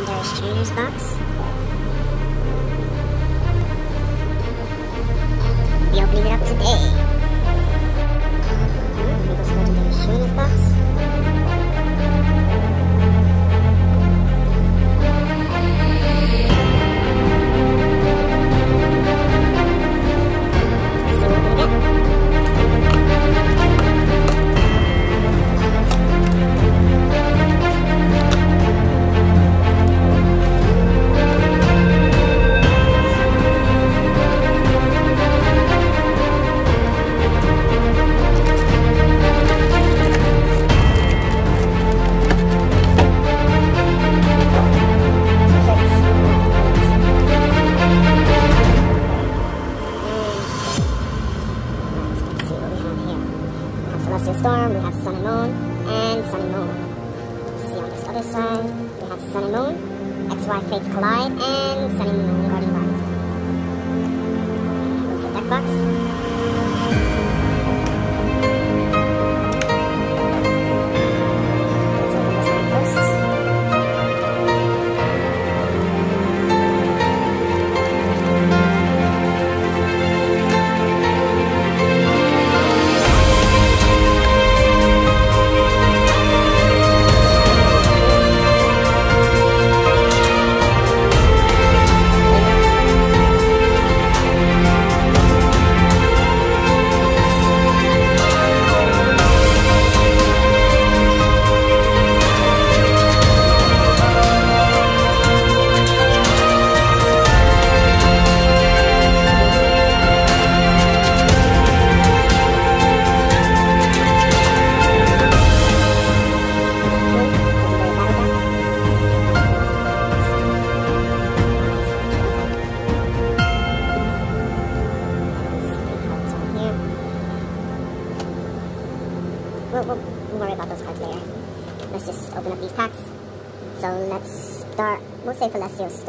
legendary streamers box. Be opening it up today. Legendary box.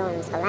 Stones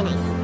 嗯。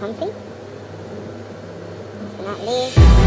comfy. Last but not least.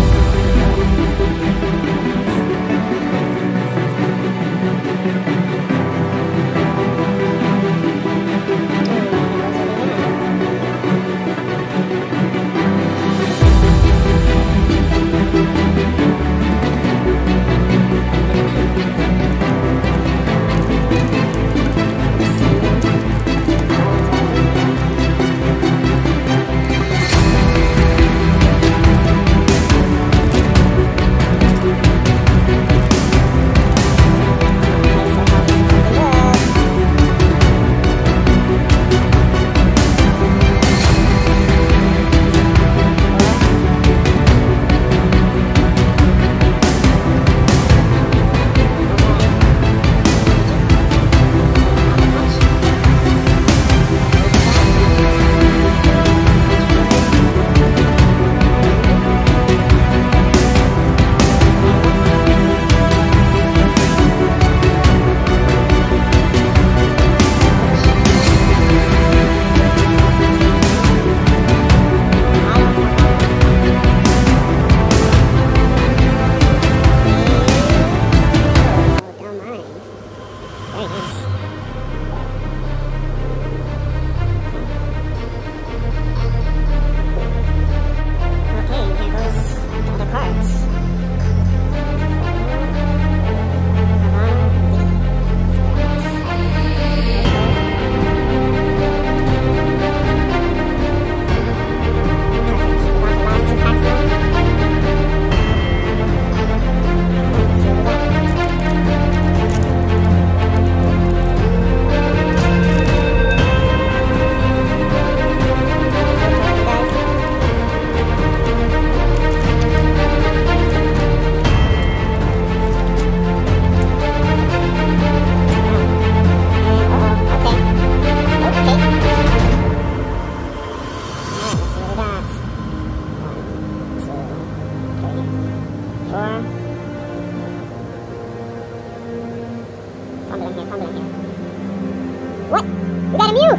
What? We got a Mew!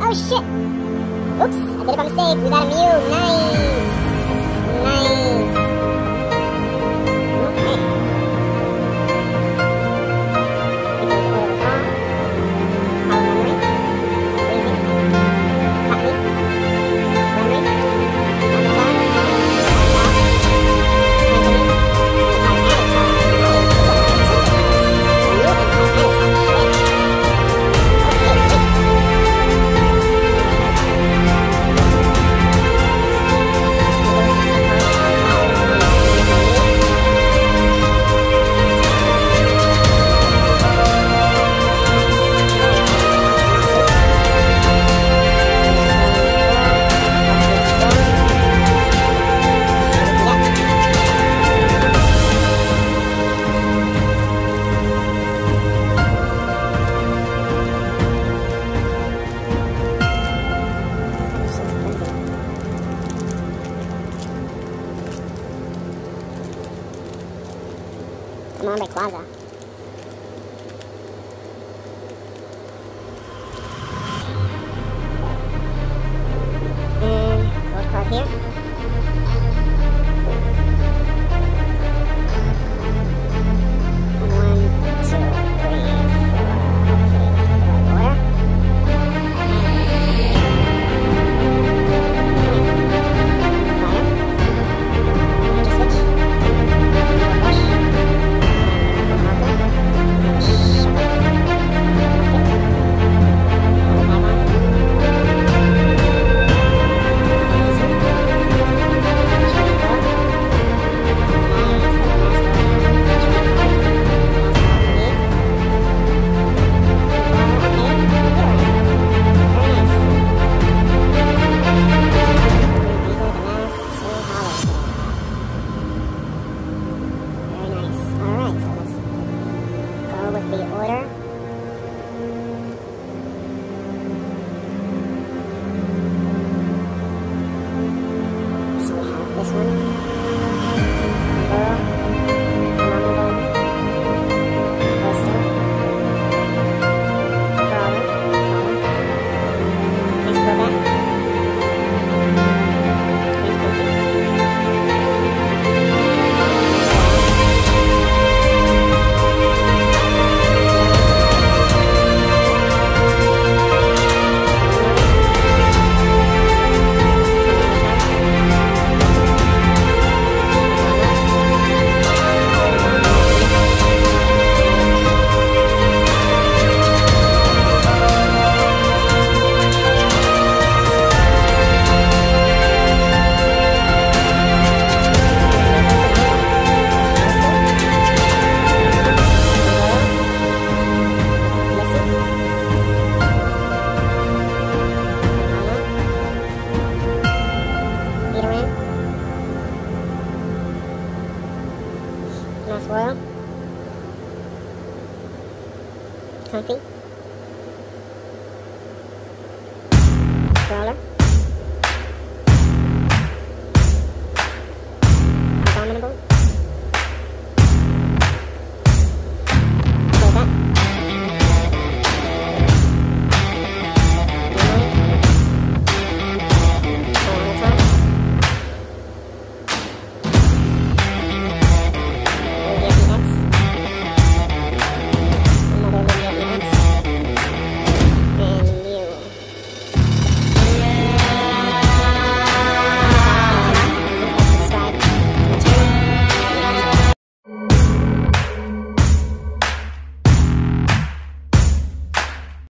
Oh shit! Oops, I did it by mistake. We got a Mew. Nice! Mamba Plaza. Puppy. Brawler.